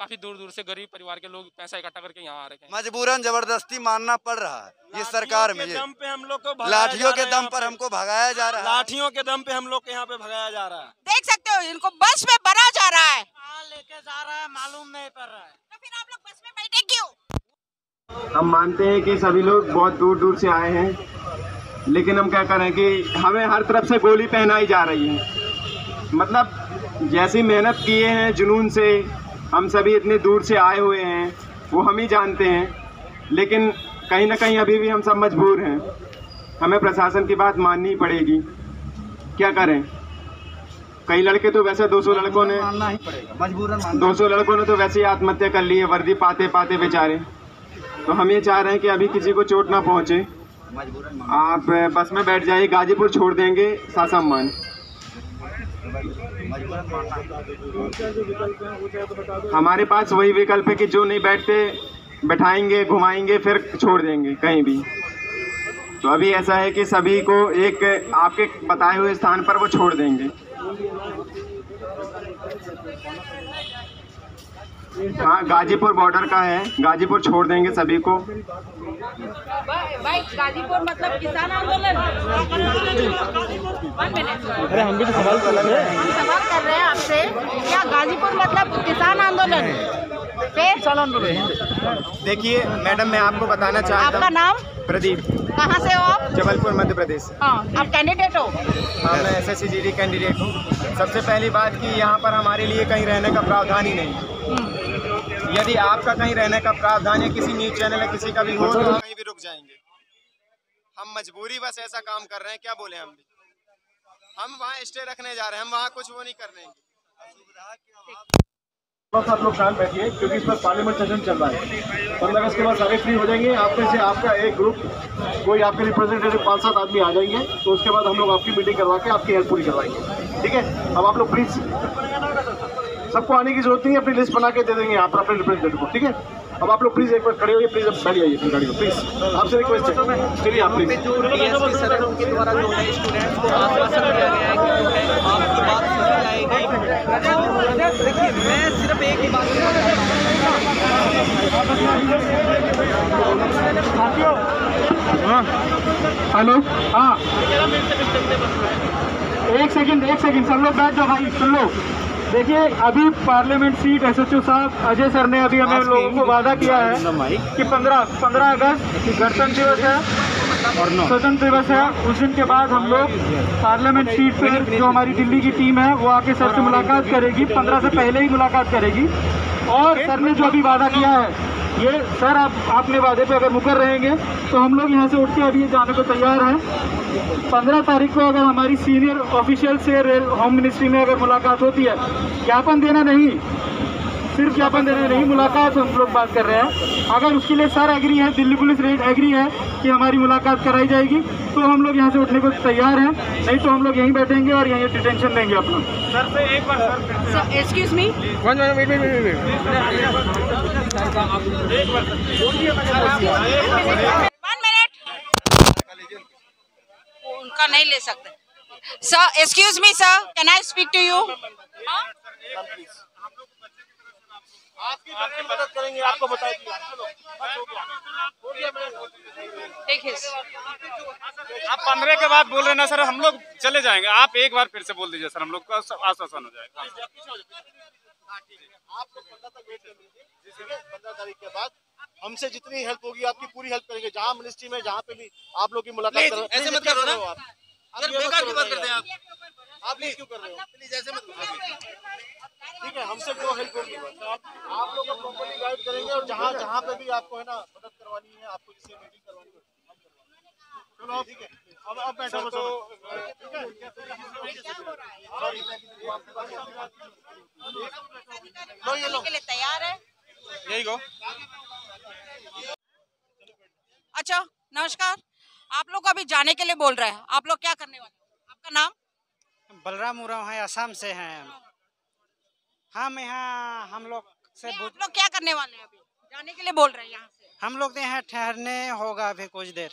काफ़ी दूर दूर से गरीब परिवार के लोग पैसा इकट्ठा करके यहाँ आ रहे हैं। मजबूरन ज़बरदस्ती मानना पड़ रहा है। ये सरकार में दम पे हम लोग को लाठियों के दम पर हमको भगाया जा रहा है। लाठियों के दम पे हम लोग को यहाँ पे भगाया जा रहा है। देख सकते हो इनको बस में भरा जा रहा है। लेके जा रहा है मालूम नहीं पड़ रहा है। तो फिर आप लोग बस में बैठे क्यों? हम मानते हैं कि सभी लोग बहुत दूर दूर से आए हैं लेकिन हम क्या करें कि हमें हर तरफ़ से गोली पहनाई जा रही है। मतलब जैसी मेहनत किए हैं जुनून से हम सभी इतनी दूर से आए हुए हैं वो हम ही जानते हैं लेकिन कहीं ना कहीं अभी भी हम सब मजबूर हैं। हमें प्रशासन की बात माननी पड़ेगी। क्या करें? कई लड़के तो वैसे 200 लड़कों ने मानना ही पड़ेगा मजबूरन 200 लड़कों ने तो वैसे ही आत्महत्या कर ली है वर्दी पाते पाते बेचारे। तो हम ये चाह रहे हैं कि अभी किसी को चोट ना पहुँचे। आप बस में बैठ जाइए गाजीपुर छोड़ देंगे सासामान हमारे पास वही विकल्प है कि जो नहीं बैठते, बैठाएँगे, घुमाएँगे, फिर छोड़ देंगे, कहीं भी। तो अभी ऐसा है कि सभी को एक आपके बताए हुए स्थान पर वो छोड़ देंगे। हाँ गाजीपुर बॉर्डर का है। गाजीपुर छोड़ देंगे सभी को। भाई गाजीपुर मतलब किसान आंदोलन? अरे हम भी तो सवाल कर रहे हैं। हम सवाल कर रहे हैं आपसे। क्या गाजीपुर मतलब किसान आंदोलन? देखिए मैडम मैं आपको बताना चाहता आपका नाम? प्रदीप। कहाँ से हो आप? जबलपुर मध्य प्रदेश। हाँ आप कैंडिडेट हो? हाँ मैं एस एस कैंडिडेट हूँ। सबसे पहली बात कि यहाँ पर हमारे लिए कहीं रहने का प्रावधान ही नहीं। है। यदि आपका कहीं रहने का प्रावधान या किसी न्यूज़ चैनल या किसी का भी हो तो हम कहीं भी रुक जाएँगे। हम मजबूरी बस ऐसा काम कर रहे हैं, क्या बोले हम भी? हम वहाँ स्टे रखने जा रहे हैं, हम वहाँ कुछ वो नहीं कर रहे हैं। बस आप लोग शांत बैठिए, क्योंकि इस पर पार्लियामेंट सेशन चल रहा है। पंद्रह अगस्त के बाद सारे फ्री हो जाएँगे। आप में से आपका एक ग्रुप, कोई आपके रिप्रेजेंटेटिव पाँच सात आदमी आ जाएँगे तो उसके बाद हम लोग आपकी मीटिंग करवा के आपकी हेल्प पूरी करवाएँगे। ठीक है? अब आप लोग प्लीज़ सबको आने की ज़रूरत नहीं है अपनी लिस्ट बना के दे देंगे आप अपने रिप्रेजेंटेटिव को ठीक है? अब आप लोग प्लीज़ एक बार खड़े होइए प्लीज़ अब बैठ जाइए अपनी गाड़ी को प्लीज़ आपसे रिक्वेस्ट है। चलिए आप प्लीज़ हेलो हाँ एक सेकंड एक सेकंड सब लोग बैठ जाओ भाई सुन लो। देखिए अभी पार्लियामेंट सीट एसएचओ साहब अजय सर ने अभी हमें लोगों को वादा किया है कि 15 15 अगस्त गणतंत्र दिवस है और स्वतंत्र दिवस है। उस दिन के बाद हम लोग पार्लियामेंट सीट पर जो हमारी दिल्ली की टीम है वो आके सर से मुलाकात करेगी 15 से पहले ही मुलाकात करेगी। और सर ने जो अभी वादा किया है ये सर, आप अपने वादे पे अगर मुकर रहेंगे तो हम लोग यहाँ से उठ के अभी जाने को तैयार हैं। पंद्रह तारीख को अगर हमारी सीनियर ऑफिशियल से रेल, होम मिनिस्ट्री में अगर मुलाकात होती है, ज्ञापन देना नहीं, सिर्फ़ ज्ञापन देना नहीं, मुलाकात हम लोग बात कर रहे हैं। अगर उसके लिए सर एग्री है, दिल्ली पुलिस रेट एग्री है कि हमारी मुलाकात कराई जाएगी तो हम लोग यहाँ से उठने को तैयार हैं। नहीं तो हम लोग यहीं बैठेंगे और यहीं डिटेंशन देंगे अपना। सर से एक बार sir excuse me one minute उनका नहीं ले सकते। Sir excuse me sir can I speak to you आपकी मदद करेंगे आपको बता टेक हिज आप पंद्रह के बाद बोल रहे ना सर हम लोग चले जाएँगे। आप एक बार फिर से बोल दीजिए सर हम लोग का आश्वासन हो जाएगा। पंद्रह तारीख के बाद हमसे जितनी हेल्प होगी आपकी पूरी हेल्प करेंगे। जहाँ मिनिस्ट्री में जहाँ पे भी आप लोग की मुलाकात करो ऐसे मत करो ना। आप? आप बेकार की बात करते हैं आप। आप क्यों कर रहे हो? प्लीज़ ऐसे मत है हमसे जो हेल्प होगी? आप लोग को प्रॉपर्ली गाइड करेंगे और जहाँ जहाँ पे भी आपको है ना मदद करवानी है आपको जिससे मीटिंग करवानी है चलो ठीक है। अब अब बैठो बस। ठीक है? लो ये लो के लिए तैयार है? यही गो। अच्छा नमस्कार। आप लोग अभी जाने के लिए बोल रहे हैं। आप लोग क्या करने वाले हैं? आपका नाम? बलराम उराव है असम से हैं। हम यहाँ हम लोग से आप लोग क्या करने वाले हैं अभी? जाने के लिए बोल रहे हैं यहाँ से। हम लोग तो यहाँ ठहरने होगा अभी कुछ देर।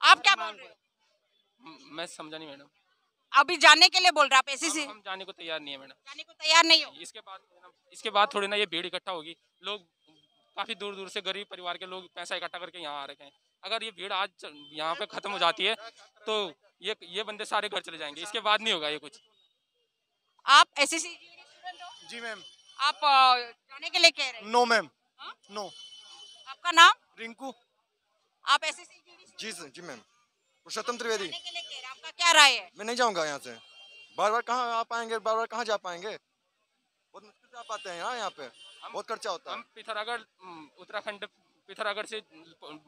आप क्या बोल रहे हैं मैं समझा नहीं मैडम। अभी जाने के लिए बोल रहा आप एसीसी? हम जाने को तैयार नहीं है मैडम। जाने को तैयार नहीं हो। इसके बाद इसके बाद थोड़ी ना ये भीड़ इकट्ठा होगी। लोग काफ़ी दूर दूर से गरीब परिवार के लोग पैसा इकट्ठा करके यहाँ आ रखे हैं। अगर ये भीड़ आज यहाँ पे ख़त्म हो जाती है तो ये ये बंदे सारे घर चले जाएँगे। इसके बाद नहीं होगा ये कुछ। आप एसीसी जी मैम आप जाने के लिए कह रहे हैं? नो मैम हाँ? नो आपका नाम? रिंकू. आप एसीसी जी सर जी मैम पुरुषोत्तम त्रिवेदी. जाने के लिए कह रहे हैं। आपका क्या राय है? मैं नहीं जाऊँगा यहाँ से. बार बार कहाँ आ पाएँगे बार बार कहाँ जा पाएँगे? बहुत मुश्किल से आ पाते हैं यहाँ यहाँ पे. बहुत खर्चा होता है. हम पिथौरागढ़ उत्तराखंड पिथौरागढ़ से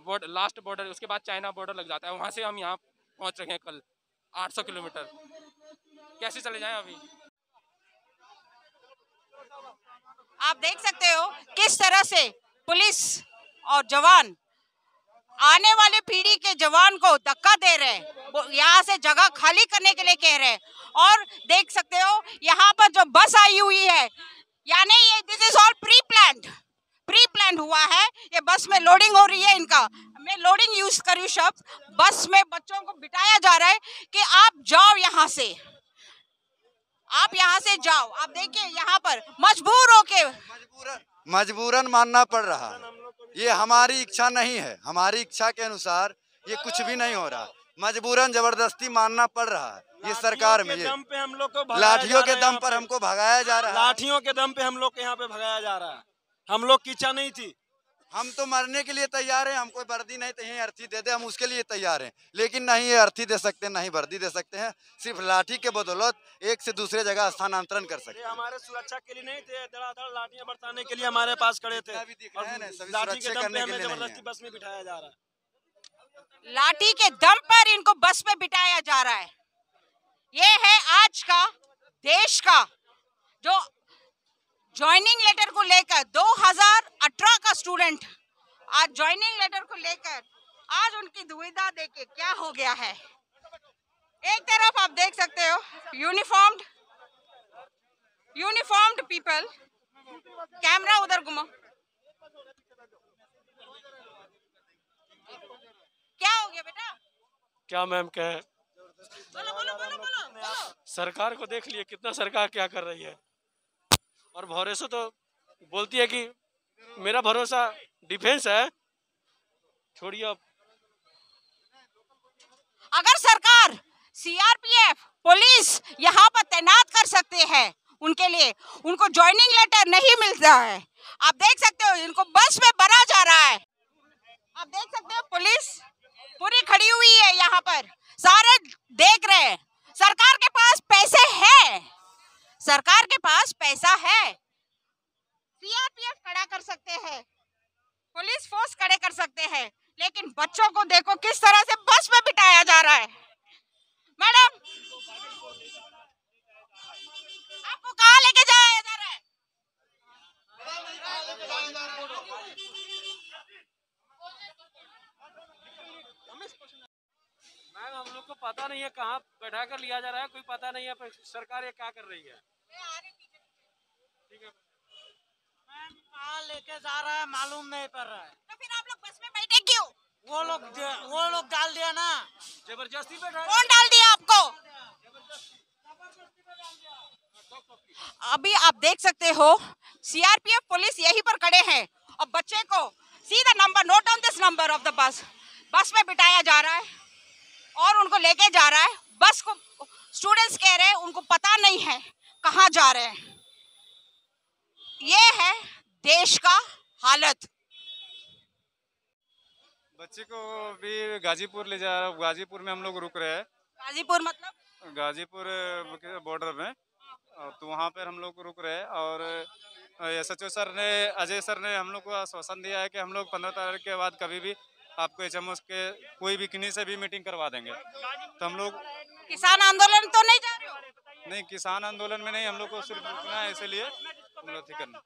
बॉर्डर लास्ट बॉर्डर उसके बाद चाइना बॉर्डर लग जाता है। वहाँ से हम यहाँ पहुँच रखे हैं कल 800 किलोमीटर। कैसे चले जाएँ अभी? आप देख सकते हो किस तरह से पुलिस और जवान आने वाले पीढ़ी के जवान को धक्का दे रहे हैं। यहाँ से जगह खाली करने के लिए कह रहे हैं। और देख सकते हो, यहाँ पर जो बस आई हुई है, यानी ये this is all pre planned pre plan हुआ है। ये बस में लोडिंग हो रही है इनका। मैं लोडिंग यूज़ करूँ शब्द। बस में बच्चों को बिठाया जा रहा है कि आप जाओ यहाँ से। आप यहाँ से जाओ। आप देखिए यहाँ पर मजबूर होके। मजबूरन मजबूरन मानना पड़ रहा ये हमारी इच्छा नहीं है। हमारी इच्छा के अनुसार ये कुछ भी नहीं हो रहा। मजबूरन ज़बरदस्ती मानना पड़ रहा है। ये सरकार में ये दम पे हम लोग को लाठियों के दम पर हमको भगाया जा रहा है। लाठियों के दम पे हम लोग के यहाँ पे भगाया जा रहा है। हम लोग की इच्छा नहीं थी। हम तो मरने के लिए तैयार हैं हमको वर्दी नहीं तो यही अर्थी दे दे हम उसके लिए तैयार हैं। लेकिन नहीं ये अर्थी दे सकते नहीं वर्दी दे सकते हैं सिर्फ़ लाठी के बदौलत एक से दूसरे जगह स्थानांतरण कर सकते ये हैं। हमारे सुरक्षा के लिए नहीं थे धड़ाधड़ लाठियाँ बरसाने के लिए हमारे पास खड़े थे। लाठी के सुरक्षा दम पे करने के लिए ज़बरदस्ती बस में बिठाया जा रहा है। लाठी के दम पर इनको बस में बिठाया जा रहा है। ये है आज का देश का जो ज्वाइनिंग लेटर को लेकर 2018 का स्टूडेंट आज ज्वाइनिंग लेटर को लेकर आज उनकी दुविधा देखे क्या हो गया है। एक तरफ़ आप देख सकते हो यूनिफॉर्म्ड यूनिफॉर्म्ड पीपल कैमरा उधर घुमाओ क्या हो गया बेटा? क्या मैम कहे? बोलो बोलो बोलो बोलो बोलो। सरकार को देख लिए कितना सरकार क्या कर रही है? और भरोसा तो बोलती है कि मेरा भरोसा डिफेंस है। छोड़िए अब। अगर सरकार सीआरपीएफ पुलिस यहाँ पर तैनात कर सकते हैं, उनके लिए, उनको ज्वाइनिंग लेटर नहीं मिलता है। आप देख सकते हो, इनको बस में भरा जा रहा है। आप देख सकते हो, पुलिस पूरी खड़ी हुई है यहाँ पर। सारे देख रहे हैं। सरकार के पास पैसे है। सरकार के पास पैसा है। सीआरपीएफ खड़ा कर सकते हैं। पुलिस फोर्स खड़े कर सकते हैं। लेकिन बच्चों को देखो किस तरह से बस में बिठाया जा रहा है। मैडम आपको कहा लेके जाया जा रहा है? मैम, हम लोग को पता नहीं है कहाँ बैठा कर लिया जा रहा है। कोई पता नहीं है सरकार ये क्या कर रही है ठीक है कहाँ लेके जा रहा है मालूम नहीं पड़ रहा है। तो फिर आप लोग बस में बैठे क्यों? वो लोग वो लोग डाल दिया ना। ज़बरदस्ती बैठा कौन डाल दिया आपको? अभी आप देख सकते हो सीआरपीएफ पुलिस यहीं पर खड़े हैं। और बच्चे को सीधा number note on this number of the bus bus में बिठाया जा रहा है और उनको लेके जा रहा है। बस को स्टूडेंट्स कह रहे हैं उनको पता नहीं है कहाँ जा रहे हैं। ये है देश का हालत। बच्चे को अभी गाजीपुर ले जा रहा गाजीपुर में हम लोग रुक रहे हैं। गाजीपुर मतलब? गाजीपुर बॉर्डर में। तो वहाँ पर हम लोग रुक रहे हैं और एस एच ओ सर ने अजय सर ने हम लोग को आश्वासन दिया है कि हम लोग पंद्रह तारीख के बाद कभी भी आपको एच एम के कोई भी किन्हीं से भी मीटिंग करवा देंगे। तो हम लोग किसान आंदोलन तो नहीं जा रहे हो? नहीं किसान आंदोलन में नहीं हम लोग को सिर्फ़ रुकना है इसीलिए हम लोग करना।